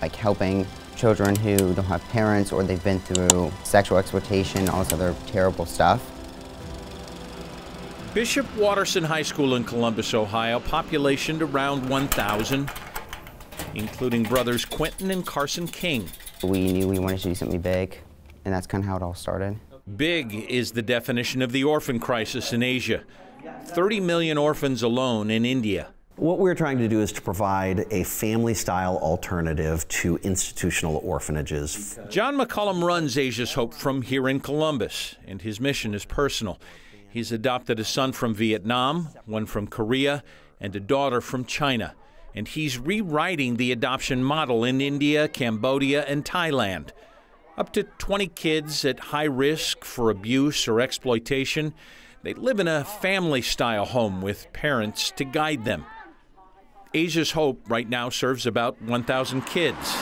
like helping children who don't have parents or they've been through sexual exploitation, all this other terrible stuff. Bishop Watterson High School in Columbus, Ohio, population around 1,000, including brothers Quentin and Carson King. We knew we wanted to do something big, and that's kind of how it all started. Big is the definition of the orphan crisis in Asia. 30 million orphans alone in India. What we're trying to do is to provide a family style alternative to institutional orphanages. John McCollum runs Asia's Hope from here in Columbus, and his mission is personal. He's adopted a son from Vietnam, one from Korea, and a daughter from China. And he's rewriting the adoption model in India, Cambodia, and Thailand. Up to 20 kids at high risk for abuse or exploitation. They live in a family style home with parents to guide them. Asia's Hope right now serves about 1,000 kids,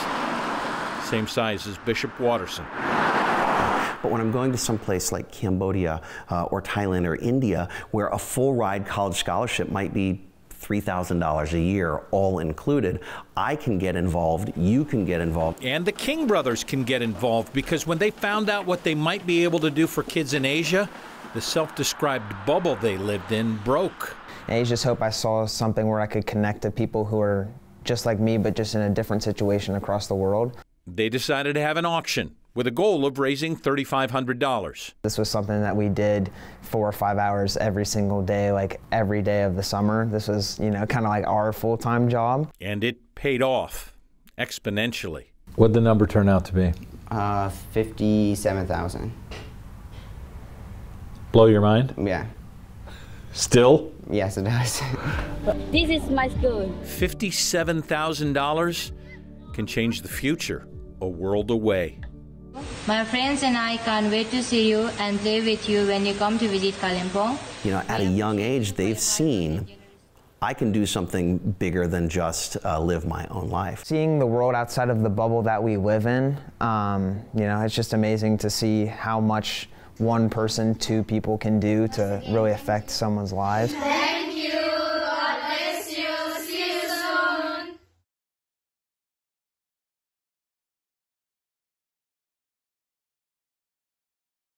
same size as Bishop Watterson. But when I'm going to some place like Cambodia uh, or Thailand or India, where a full ride college scholarship might be $3,000 a year, all included. I can get involved, you can get involved. And the King brothers can get involved because when they found out what they might be able to do for kids in Asia, the self described bubble they lived in broke. I just hope I saw something where I could connect to people who are just like me, but just in a different situation across the world. They decided to have an auction with a goal of raising $3,500. This was something that we did four or five hours every single day, like every day of the summer. This was, you know, kind of like our full time job. And it paid off exponentially. What'd the number turn out to be? Uh, 57,000. Blow your mind? Yeah. Still? Yes, it does. this is my school. $57,000 can change the future a world away. My friends and I can't wait to see you and play with you when you come to visit Kalimpong. You know, at a young age, they've seen I can do something bigger than just uh, live my own life. Seeing the world outside of the bubble that we live in, um, you know, it's just amazing to see how much one person, two people can do to really affect someone's lives.